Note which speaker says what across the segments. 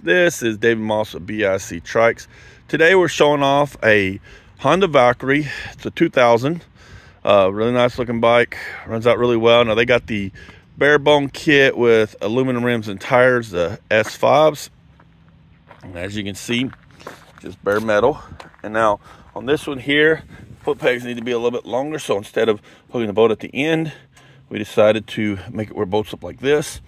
Speaker 1: This is David Moss of BIC Trikes. Today we're showing off a Honda Valkyrie. It's a 2000. Uh, really nice looking bike. Runs out really well. Now they got the bare bone kit with aluminum rims and tires, the S5s. And as you can see, just bare metal. And now on this one here, foot pegs need to be a little bit longer. So instead of hooking the bolt at the end, we decided to make it where bolts up like this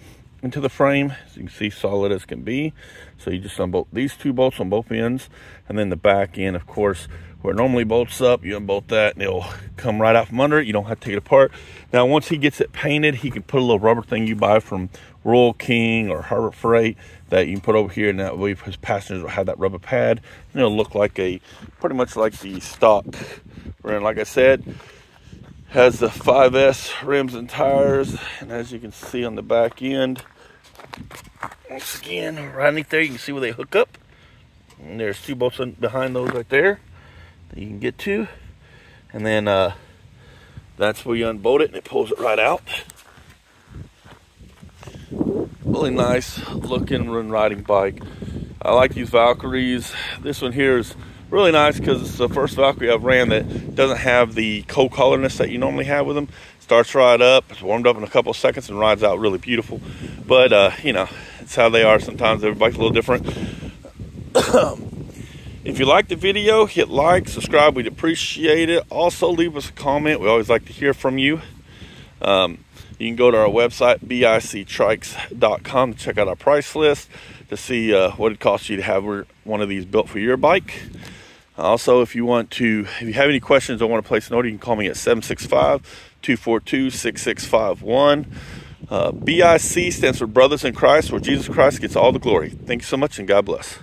Speaker 1: into the frame as you can see solid as can be. So you just unbolt these two bolts on both ends and then the back end of course where it normally bolts up you unbolt that and it'll come right out from under it. You don't have to take it apart. Now once he gets it painted he can put a little rubber thing you buy from Rural King or Harbor Freight that you can put over here and that way his passengers will have that rubber pad and it'll look like a pretty much like the stock and like I said has the 5S rims and tires and as you can see on the back end once again right underneath there. You can see where they hook up. And there's two bolts behind those right there that you can get to. And then uh, that's where you unbolt it and it pulls it right out. Really nice looking run riding bike. I like these Valkyries. This one here is really nice because it's the first Valkyrie I've ran that doesn't have the cold colorness that you normally have with them. Starts right up, it's warmed up in a couple seconds and rides out really beautiful. But, uh, you know, it's how they are sometimes. Every bike's a little different. if you like the video, hit like, subscribe. We'd appreciate it. Also, leave us a comment. We always like to hear from you. Um, you can go to our website, bictrikes.com, to check out our price list to see uh, what it costs you to have one of these built for your bike. Also, if you want to, if you have any questions or want to place an order, you can call me at 765 242 6651. Uh, BIC stands for Brothers in Christ, where Jesus Christ gets all the glory. Thank you so much, and God bless.